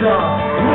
God.